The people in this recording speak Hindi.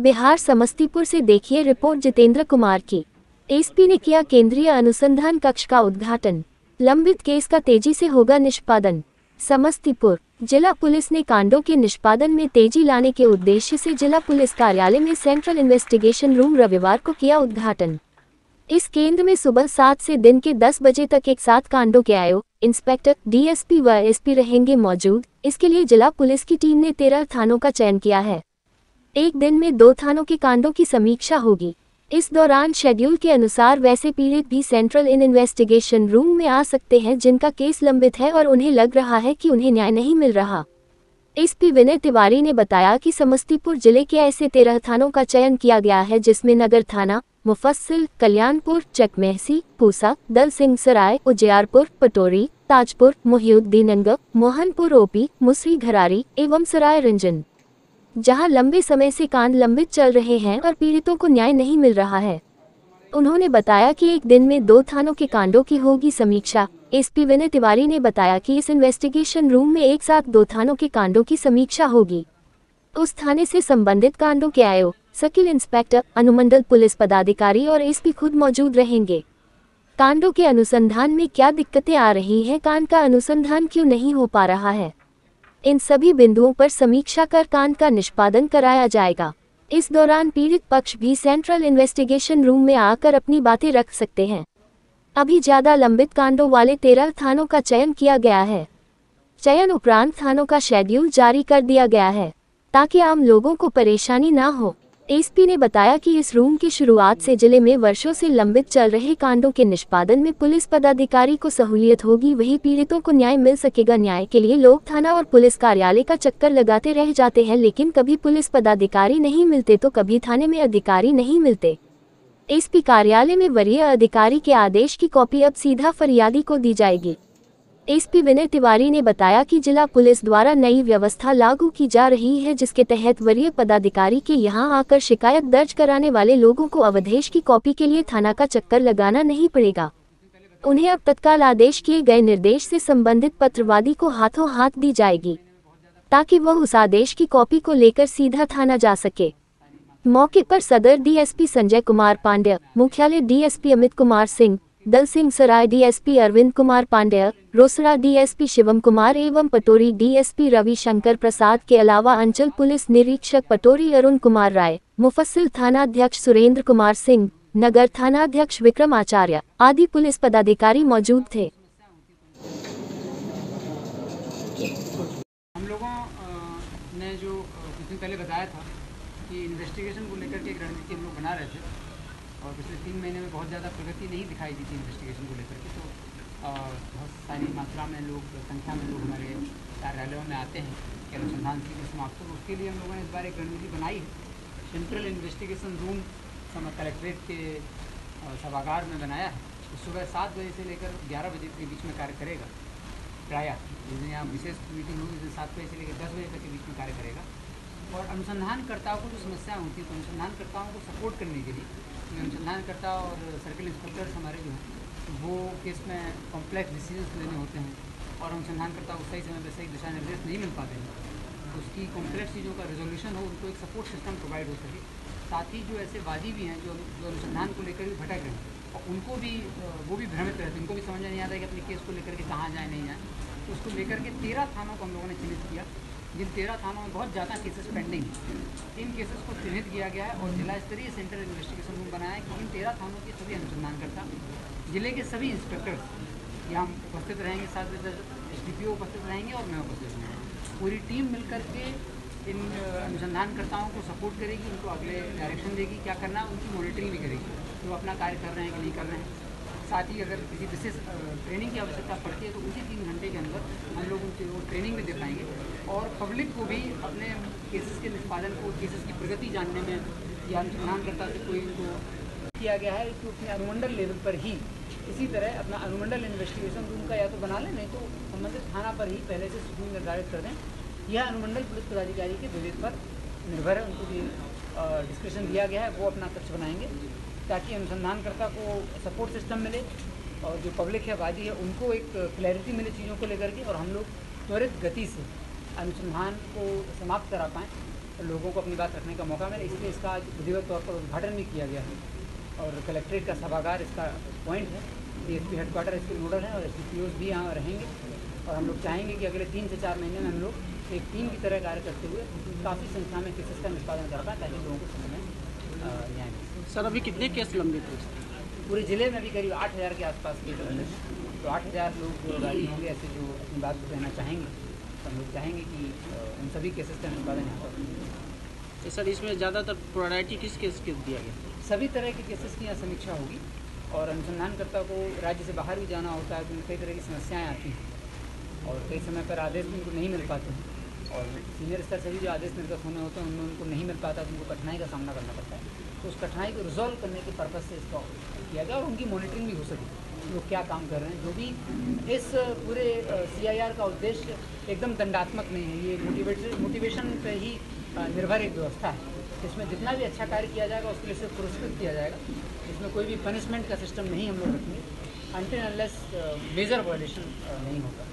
बिहार समस्तीपुर से देखिए रिपोर्ट जितेंद्र कुमार की। एसपी ने किया केंद्रीय अनुसंधान कक्ष का उद्घाटन। लंबित केस का तेज़ी से होगा निष्पादन। समस्तीपुर जिला पुलिस ने कांडों के निष्पादन में तेज़ी लाने के उद्देश्य से जिला पुलिस कार्यालय में सेंट्रल इन्वेस्टिगेशन रूम रविवार को किया उद्घाटन। इस केंद्र में सुबह सात से दिन के दस बजे तक एक साथ कांडों के आयो इंस्पेक्टर, डीएसपी व एसपी रहेंगे मौजूद। इसके लिए जिला पुलिस की टीम ने तेरह थानों का चयन किया है। एक दिन में दो थानों के कांडों की समीक्षा होगी। इस दौरान शेड्यूल के अनुसार वैसे पीड़ित भी सेंट्रल इन इन्वेस्टिगेशन रूम में आ सकते हैं जिनका केस लंबित है और उन्हें लग रहा है कि उन्हें न्याय नहीं मिल रहा। एसपी विनय तिवारी ने बताया कि समस्तीपुर ज़िले के ऐसे तेरह थानों का चयन किया गया है, जिसमें नगर थाना, मुफस्सिल, कल्याणपुर, चकमेहसी, पूसा दल सिंह सराय उजियारपुर, पटोरी, ताजपुर मोहिउद्दीनगंज मोहनपुर, ओपी मुसरी घरारी एवं सराय, रंजन। जहाँ लंबे समय से कांड लंबित चल रहे हैं और पीड़ितों को न्याय नहीं मिल रहा है। उन्होंने बताया कि एक दिन में दो थानों के कांडों की होगी समीक्षा। एसपी विनय तिवारी ने बताया कि इस इन्वेस्टिगेशन रूम में एक साथ दो थानों के कांडों की समीक्षा होगी। उस थाने से संबंधित कांडों के आयोग, सकिल इंस्पेक्टर, अनुमंडल पुलिस पदाधिकारी और एसपी खुद मौजूद रहेंगे। कांडों के अनुसंधान में क्या दिक्कतें आ रही हैं, कांड का अनुसंधान क्यों नहीं हो पा रहा है? इन सभी बिंदुओं पर समीक्षा कर कांड का निष्पादन कराया जाएगा। इस दौरान पीड़ित पक्ष भी सेंट्रल इन्वेस्टिगेशन रूम में आकर अपनी बातें रख सकते हैं। अभी ज़्यादा लंबित कांडों वाले तेरह थानों का चयन किया गया है। चयन उपरांत थानों का शेड्यूल जारी कर दिया गया है, ताकि आम लोगों को परेशानी ना हो। एसपी ने बताया कि इस रूम की शुरुआत से ज़िले में वर्षों से लंबित चल रहे कांडों के निष्पादन में पुलिस पदाधिकारी को सहूलियत होगी। वही पीड़ितों को न्याय मिल सकेगा। न्याय के लिए लोग थाना और पुलिस कार्यालय का चक्कर लगाते रह जाते हैं, लेकिन कभी पुलिस पदाधिकारी नहीं मिलते तो कभी थाने में अधिकारी नहीं मिलते। एसपी कार्यालय में वरीय अधिकारी के आदेश की कॉपी अब सीधा फरियादी को दी जाएगी। एसपी विनय तिवारी ने बताया कि जिला पुलिस द्वारा नई व्यवस्था लागू की जा रही है, जिसके तहत वरीय पदाधिकारी के यहाँ आकर शिकायत दर्ज कराने वाले लोगों को अवधेश की कॉपी के लिए थाना का चक्कर लगाना नहीं पड़ेगा। उन्हें अब तत्काल आदेश किए गए निर्देश से संबंधित पत्रवादी को हाथों हाथ दी जाएगी, ताकि वह उस आदेश की कॉपी को लेकर सीधा थाना जा सके। मौके पर सदर डीएसपी संजय कुमार पांड्य, मुख्यालय डीएसपी अमित कुमार सिंह दल सिंह सराय डीएसपी अरविंद कुमार पांडेय, रोसड़ा डीएसपी शिवम कुमार एवं पटोरी डीएसपी रविशंकर प्रसाद के अलावा अंचल पुलिस निरीक्षक पटोरी अरुण कुमार राय, मुफस्सिल थानाध्यक्ष सुरेंद्र कुमार सिंह, नगर थानाध्यक्ष विक्रम आचार्य आदि पुलिस पदाधिकारी मौजूद थे। हम लोगों ने जो कुछ दिन पहले बताया था कि इन्वेस्टिगेशन को लेकर के एक रणनीति हम लोग बना रहे थे। और पिछले तीन महीने में बहुत ज़्यादा प्रगति नहीं दिखाई दी थी इन्वेस्टिगेशन को लेकर के तो बहुत सारी मात्रा में लोग, संख्या में लोग हमारे कार्यालयों में आते हैं कि अनुसंधान की समाप्त हो। उसके लिए हम लोगों ने इस बार एक रणनीति बनाई है। सेंट्रल इन्वेस्टिगेशन रूम सम कलेक्ट्रेट के सभागार में बनाया है। सुबह सात बजे से लेकर ग्यारह बजे के बीच में कार्य करेगा। प्राय जिस दिन यहाँ विशेष मीटिंग होगी दिन सात बजे से लेकर दस बजे तक के बीच में कार्य करेगा। और अनुसंधानकर्ताओं को जो समस्याएँ होती हैं तो अनुसंधानकर्ताओं को सपोर्ट करने के लिए अनुसंधानकर्ता और सर्किल इंस्पेक्टर्स हमारे जो हैं, वो केस में कॉम्प्लेक्स डिसीज़न लेने होते हैं और अनुसंधानकर्ता को सही समय पर सही दिशा निर्देश नहीं मिल पाते हैं। तो उसकी कॉम्प्लेक्स चीज़ों का रिजोल्यूशन हो, उनको एक सपोर्ट सिस्टम प्रोवाइड हो सके। साथ ही जो ऐसे वादी भी हैं, जो जो अनुसंधान को लेकर भी भटक रहे हैं, और उनको भी, वो भी भ्रमित रहते हैं। उनको भी समझ में नहीं आता कि अपने केस को लेकर के कहाँ जाए, नहीं जाए। तो उसको लेकर के तेरह थानों को हम लोगों ने चिन्हित किया। जिन तेरह थानों में बहुत ज़्यादा केसेस पेंडिंग है, इन केसेस को चिन्हित किया गया है और जिला स्तरीय सेंट्रल इन्वेस्टिगेशन रूम बनाया है कि इन तेरह थानों के सभी अनुसंधानकर्ता, ज़िले के सभी इंस्पेक्टर्स यहाँ उपस्थित रहेंगे, साथ में एस डी उपस्थित रहेंगे और मैं उपस्थित रहेंगे। पूरी टीम मिलकर के इन अनुसंधानकर्ताओं को सपोर्ट करेगी, उनको अगले डायरेक्शन देगी, क्या करना है, उनकी मॉनिटरिंग भी करेगी वो अपना कार्य कर रहे हैं कि नहीं कर रहे हैं। साथ ही अगर किसी विशेष ट्रेनिंग की आवश्यकता पड़ती है तो उसी तीन घंटे के अंदर हम लोग उनकी वो ट्रेनिंग भी दे पाएँगे पब्लिक को भी अपने केसेस के निष्पादन को केसेस की प्रगति जानने में या अनुसंधानकर्ता से कोई उनको किया गया है कि अपने अनुमंडल लेवल पर ही इसी तरह अपना अनुमंडल इन्वेस्टिगेशन रूम का या तो बना लें, नहीं तो संबंधित थाना पर ही पहले से शेड्यूल निर्धारित कर दें। यह अनुमंडल पुलिस पदाधिकारी के विवेक पर निर्भर है, उनको भी डिस्क्रिप्शन दिया गया है, वो अपना कक्ष बनाएँगे ताकि अनुसंधानकर्ता को सपोर्ट सिस्टम मिले और जो पब्लिक है वादी है, उनको एक क्लैरिटी मिले चीज़ों को लेकर के और हम लोग त्वरित गति से अनुसंधान को समाप्त करा पाएँ लोगों को अपनी बात रखने का मौका मिले। इसलिए इसका आज विधिवत तौर पर उद्घाटन भी किया गया है और कलेक्ट्रेट का सभागार इसका पॉइंट है। डी एस पी हेडक्वार्टर इसके नोडल हैं और एस भी यहाँ रहेंगे और हम लोग चाहेंगे कि अगले तीन से चार महीने में हम लोग एक टीम की तरह कार्य करते हुए काफ़ी संख्या में केसेस का निष्पादन कर पाएँ ताकि लोगों को समय में न्याय सर अभी कितने केस लंबित हैं? पूरे ज़िले में अभी करीब आठ हज़ार के आसपास केस लगे हैं। तो आठ हज़ार लोग गाड़ी होंगे ऐसे जो अपनी बात को कहना चाहेंगे तो हम लोग चाहेंगे कि उन सभी केसेस का निष्पादन यहाँ पर। तो सर इसमें ज़्यादातर प्रायोरिटी किस केस के दिया गया? सभी तरह के केसेस की यहाँ समीक्षा होगी और अनुसंधानकर्ता को राज्य से बाहर भी जाना होता है तो कई तरह की समस्याएँ आती हैं और कई समय पर आदेश भी उनको नहीं मिल पाते हैं। और सीनियर स्तर से भी जो आदेश निर्गत होने होते हैं उनमें उनको नहीं मिल पाता तो उनको कठिनाई का सामना करना पड़ता है। तो उस कठिनाई को रिजॉल्व करने के पर्पज़ से इसका किया गया और उनकी मॉनिटरिंग भी हो सके। लोग क्या काम कर रहे हैं, जो भी इस पूरे सीआईआर का उद्देश्य एकदम दंडात्मक नहीं है। ये मोटिवेशन मोटिवेशन पे ही निर्भर एक व्यवस्था है। इसमें जितना भी अच्छा कार्य किया जाएगा, उसके लिए सिर्फ़ पुरस्कृत किया जाएगा। इसमें कोई भी पनिशमेंट का सिस्टम नहीं हम लोग रखेंगे। अनटिल अनलेस मेजर वायलेशन नहीं होगा।